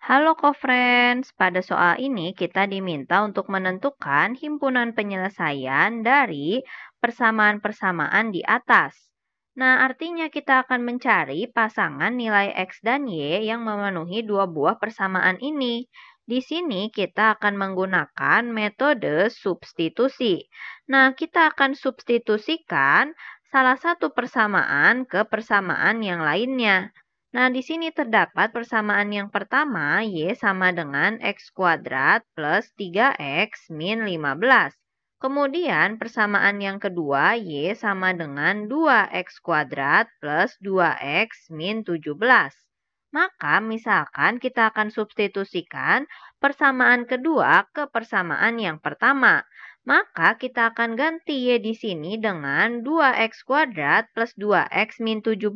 Halo co-friends, pada soal ini kita diminta untuk menentukan himpunan penyelesaian dari persamaan-persamaan di atas. Nah, artinya kita akan mencari pasangan nilai X dan Y yang memenuhi dua buah persamaan ini. Di sini kita akan menggunakan metode substitusi. Nah, kita akan substitusikan salah satu persamaan ke persamaan yang lainnya. Nah, di sini terdapat persamaan yang pertama, Y sama dengan X kuadrat plus 3X min 15. Kemudian persamaan yang kedua, Y sama dengan 2X kuadrat plus 2X min 17. Maka misalkan kita akan substitusikan persamaan kedua ke persamaan yang pertama. Maka kita akan ganti Y di sini dengan 2X kuadrat plus 2X min 17.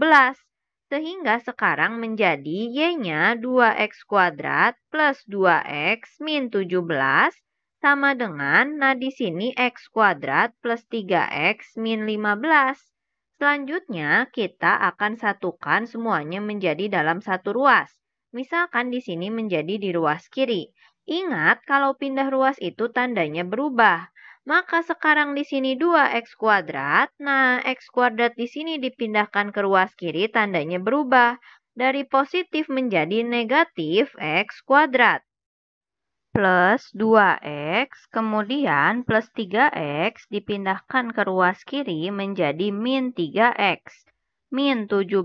Sehingga sekarang menjadi Y-nya 2X kuadrat plus 2X min 17 sama dengan, nah di sini X kuadrat plus 3X min 15. Selanjutnya, kita akan satukan semuanya menjadi dalam satu ruas. Misalkan di sini menjadi di ruas kiri. Ingat, kalau pindah ruas itu tandanya berubah. Maka sekarang di sini 2x kuadrat. Nah, x kuadrat di sini dipindahkan ke ruas kiri tandanya berubah. Dari positif menjadi negatif x kuadrat. Plus 2x, kemudian plus 3x dipindahkan ke ruas kiri menjadi min 3x. Min 17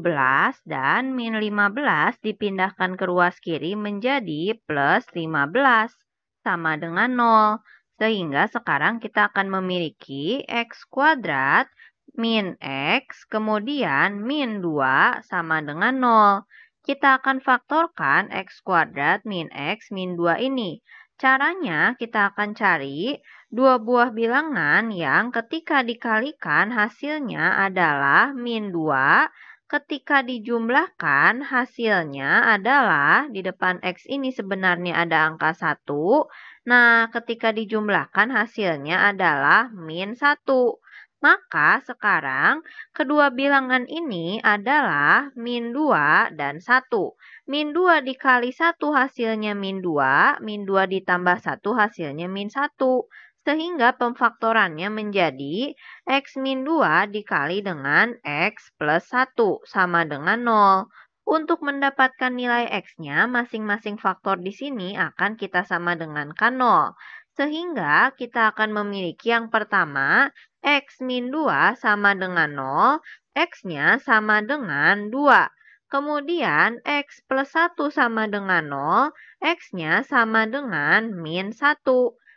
dan min 15 dipindahkan ke ruas kiri menjadi plus 15. Sama dengan 0. Sehingga sekarang kita akan memiliki X kuadrat min X, kemudian min 2 sama dengan 0. Kita akan faktorkan X kuadrat min X min 2 ini. Caranya kita akan cari dua buah bilangan yang ketika dikalikan hasilnya adalah min 2, ketika dijumlahkan hasilnya adalah di depan X ini sebenarnya ada angka 1, Nah, ketika dijumlahkan hasilnya adalah min 1. Maka sekarang kedua bilangan ini adalah min 2 dan 1. Min 2 dikali 1 hasilnya min 2, min 2 ditambah 1 hasilnya min 1. Sehingga pemfaktorannya menjadi x min 2 dikali dengan x plus 1 sama dengan 0. Untuk mendapatkan nilai X-nya, masing-masing faktor di sini akan kita sama dengan 0. Sehingga kita akan memiliki yang pertama, X min 2 sama dengan 0, X-nya sama dengan 2. Kemudian X plus 1 sama dengan 0, X-nya sama dengan min 1.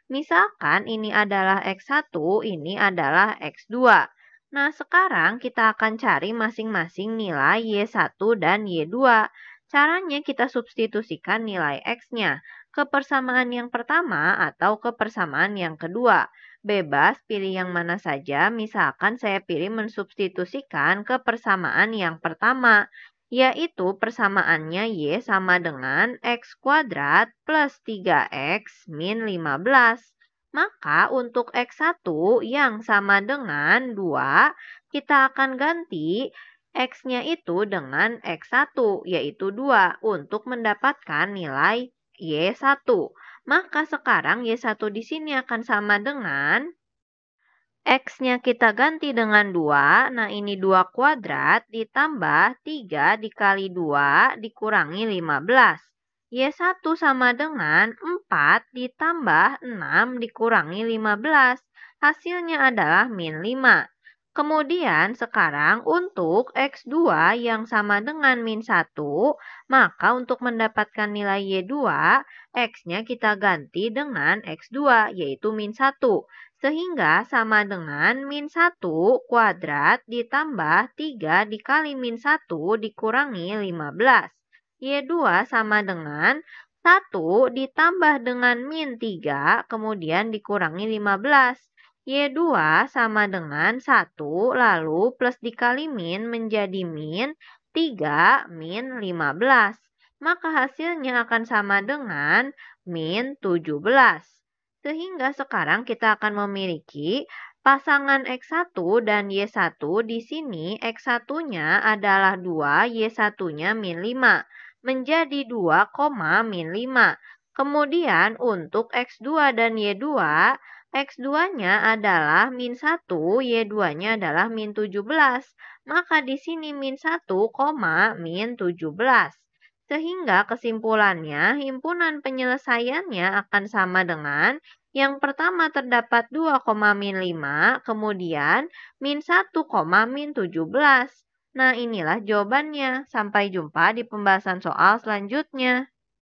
Misalkan ini adalah X1, ini adalah X2. Nah, sekarang kita akan cari masing-masing nilai Y1 dan Y2. Caranya kita substitusikan nilai X-nya ke persamaan yang pertama atau ke persamaan yang kedua. Bebas pilih yang mana saja, misalkan saya pilih mensubstitusikan ke persamaan yang pertama, yaitu persamaannya Y sama dengan X kuadrat plus 3X min 15. Maka untuk X1 yang sama dengan 2, kita akan ganti X-nya itu dengan X1, yaitu 2, untuk mendapatkan nilai Y1. Maka sekarang Y1 di sini akan sama dengan X-nya kita ganti dengan 2, nah ini 2 kuadrat ditambah 3 dikali 2 dikurangi 15. Y1 sama dengan 4 ditambah 6 dikurangi 15. Hasilnya adalah min 5. Kemudian sekarang untuk X2 yang sama dengan min 1, maka untuk mendapatkan nilai Y2, X-nya kita ganti dengan X2, yaitu min 1. Sehingga sama dengan min 1 kuadrat ditambah 3 dikali min 1 dikurangi 15. Y2 sama dengan 1 ditambah dengan min 3, kemudian dikurangi 15. Y2 sama dengan 1, lalu plus dikali min menjadi min 3 min 15. Maka hasilnya akan sama dengan min 17. Sehingga sekarang kita akan memiliki pasangan X1 dan Y1 di sini X1-nya adalah 2, Y1-nya min 5. menjadi 2, min 5. Kemudian untuk X2 dan Y2, X2-nya adalah min 1, Y2-nya adalah min 17. Maka di sini min 1, min 17. Sehingga kesimpulannya, himpunan penyelesaiannya akan sama dengan yang pertama terdapat 2, min 5, kemudian min 1, min 17. Nah, inilah jawabannya. Sampai jumpa di pembahasan soal selanjutnya.